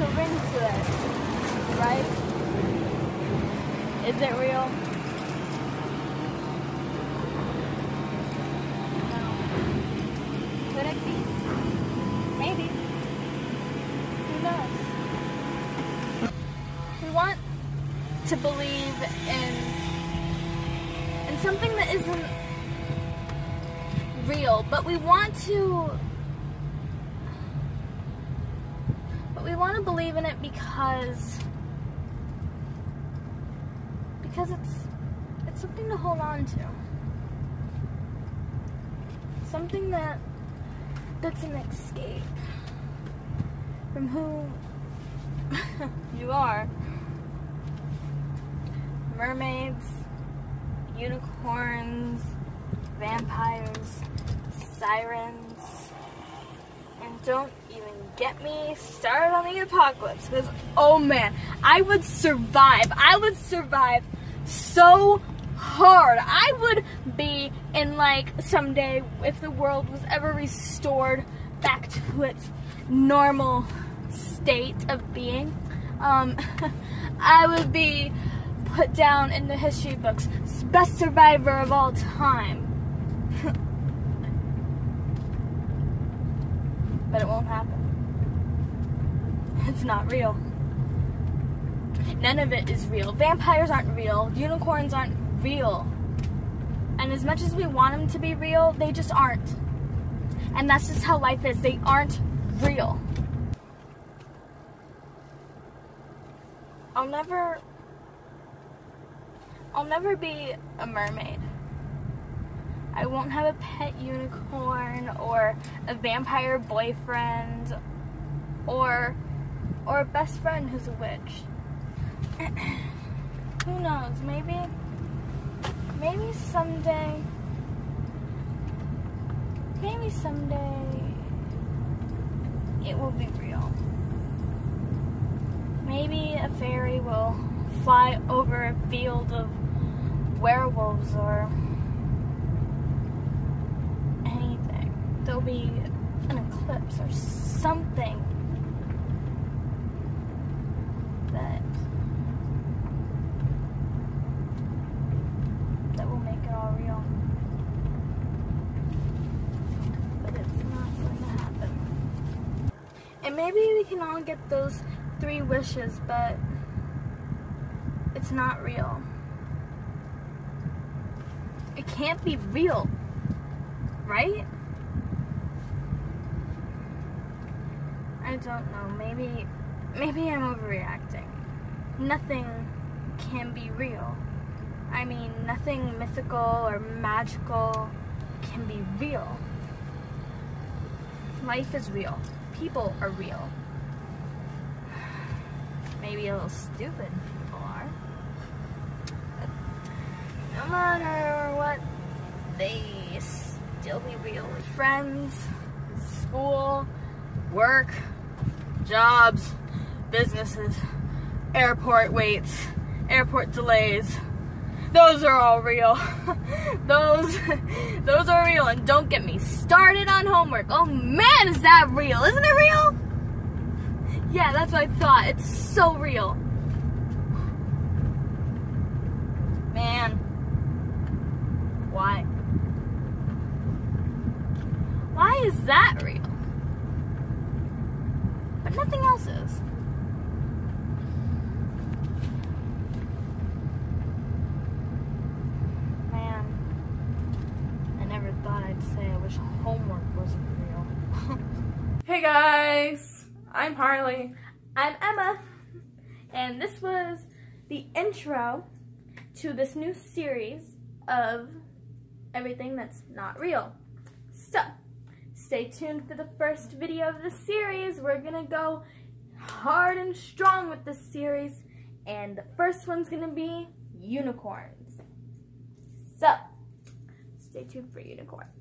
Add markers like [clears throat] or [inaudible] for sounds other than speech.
to it, right? Is it real? Could it be? Maybe. Who knows? We want to believe in in something that isn't real, but we want to but we want to believe in it because because it's it's something to hold on to. Something that that's an escape from who [laughs] you are. Mermaids, unicorns, vampires, sirens, and don't even get me started on the apocalypse because oh man, I would survive. I would survive so hard. I would be in like someday if the world was ever restored back to its normal state of being. Um, [laughs] I would be put down in the history books best survivor of all time. But it won't happen. It's not real. None of it is real. Vampires aren't real. Unicorns aren't real. And as much as we want them to be real, they just aren't. And that's just how life is. They aren't real. I'll never I'll never be a mermaid. I won't have a pet unicorn or a vampire boyfriend or or a best friend who's a witch. [clears throat] Who knows? Maybe maybe someday maybe someday it will be real. Maybe a fairy will fly over a field of werewolves or There'll be an eclipse or something that that will make it all real. But it's not going to happen. And maybe we can all get those three wishes, but it's not real. It can't be real, right? Don't know. Maybe, maybe I'm overreacting. Nothing can be real. I mean, nothing mythical or magical can be real. Life is real. People are real. [sighs] Maybe a little stupid people are. But no matter what, they still be real. Friends, school, work, jobs, businesses, airport waits, airport delays. Those are all real. [laughs] those [laughs] those are real and don't get me started on homework. Oh man, is that real? Isn't it real? Yeah, that's what I thought. It's so real. Man. Why? Why is that real? But nothing else is. Man. I never thought I'd say I wish homework wasn't real. [laughs] Hey guys, I'm Harley. I'm Emma, and this was the intro to this new series of everything that's not real. So, stay tuned for the first video of the series. We're gonna go hard and strong with this series, and the first one's gonna be unicorns. So, stay tuned for unicorns.